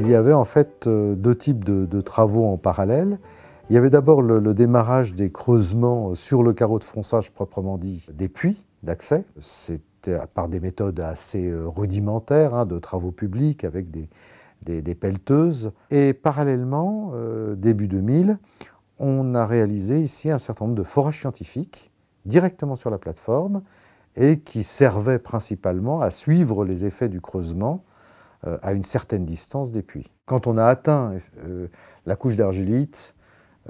Il y avait en fait euh, deux types de, travaux en parallèle. Il y avait d'abord le, démarrage des creusements sur le carreau de fonçage proprement dit des puits d'accès. C'était par des méthodes assez euh, rudimentaires hein, de travaux publics avec des, pelleteuses. Et parallèlement, euh, début 2000, on a réalisé ici un certain nombre de forages scientifiques directement sur la plateforme et qui servaient principalement à suivre les effets du creusement à une certaine distance des puits. Quand on a atteint euh, la couche d'argilite,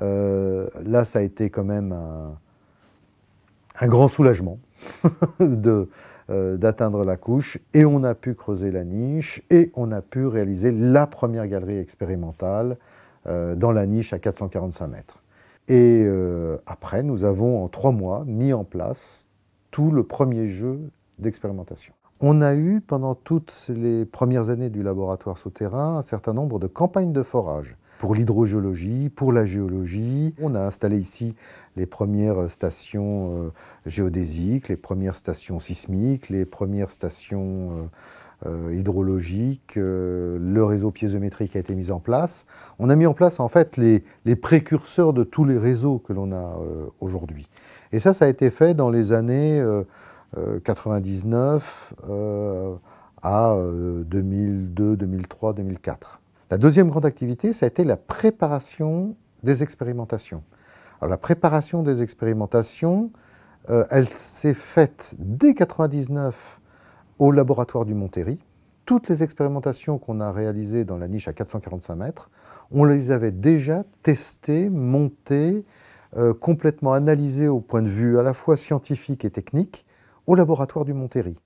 euh, là ça a été quand même un, grand soulagement d'atteindre la couche et on a pu creuser la niche et on a pu réaliser la première galerie expérimentale dans la niche à 445 mètres. Et après, nous avons en trois mois mis en place tout le premier jeu d'expérimentation. On a eu, pendant toutes les premières années du laboratoire souterrain, un certain nombre de campagnes de forage pour l'hydrogéologie, pour la géologie. On a installé ici les premières stations euh, géodésiques, les premières stations sismiques, les premières stations euh, euh, hydrologiques, le réseau piézométrique a été mis en place. On a mis en place en fait les, les précurseurs de tous les réseaux que l'on a aujourd'hui. Et ça, ça a été fait dans les années 99 euh, euh, à 2002, 2003, 2004. La deuxième grande activité, ça a été la préparation des expérimentations. Alors la préparation des expérimentations, euh, elle s'est faite dès 1999 au laboratoire du Montéry. Toutes les expérimentations qu'on a réalisées dans la niche à 445 mètres, on les avait déjà testées, montées, complètement analysées au point de vue à la fois scientifique et technique, au laboratoire du Montéry.